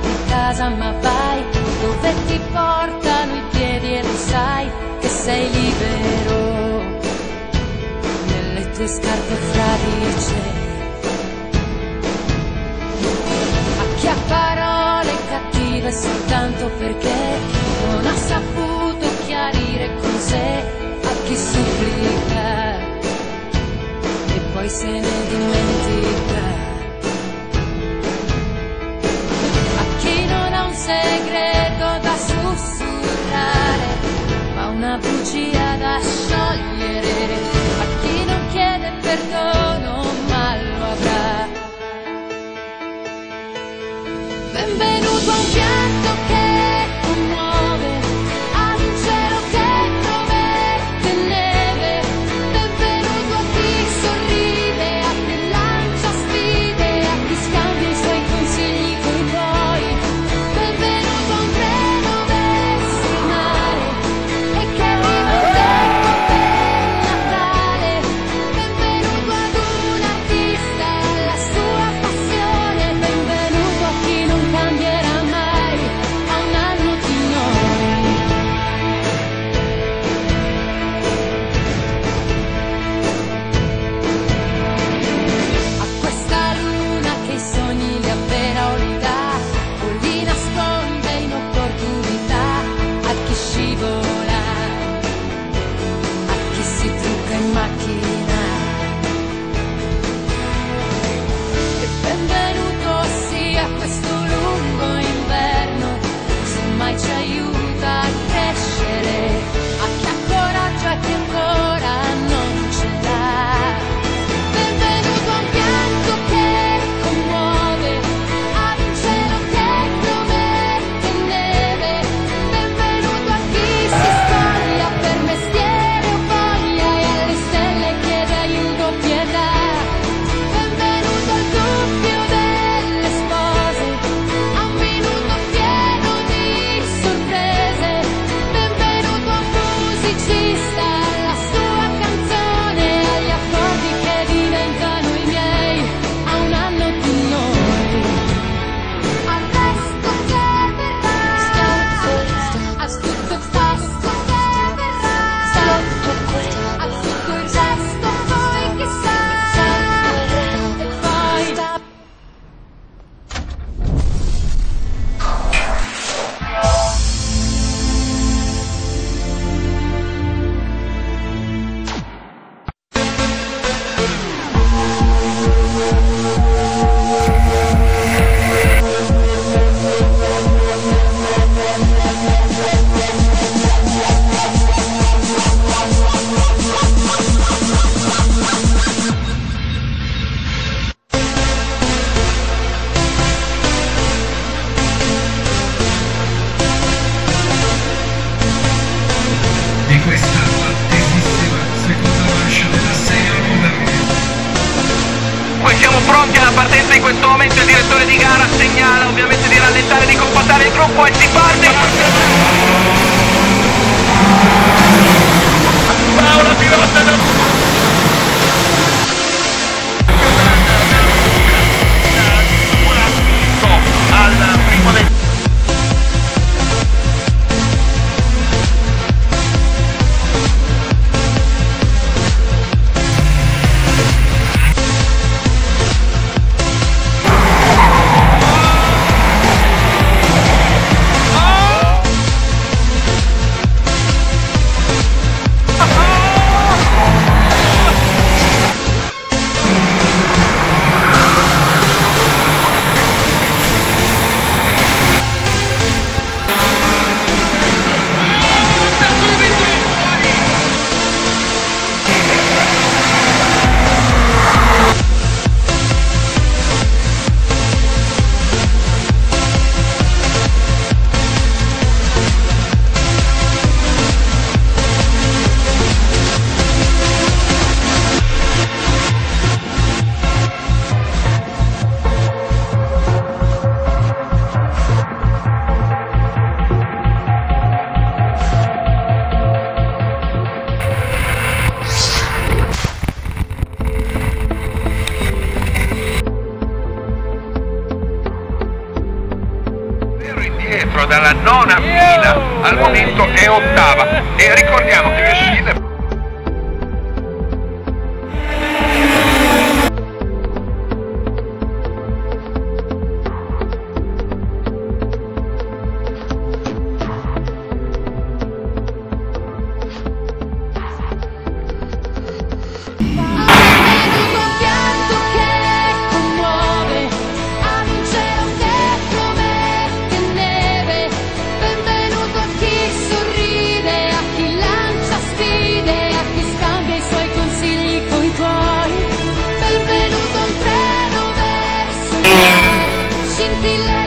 di casa ma vai dove ti portano i piedi e lo sai che sei libero. Nelle tue scarpe fragili a chi ha parole cattive soltanto perché non ha saputo chiarire con sé a chi supplica. E poi se ne dimentica. partenza in questo momento il direttore di gara segnala ovviamente di rallentare, di compattare il gruppo e si parte. dietro dalla nona fila, al momento è ottava. E ricordiamo che le Schiller be loved.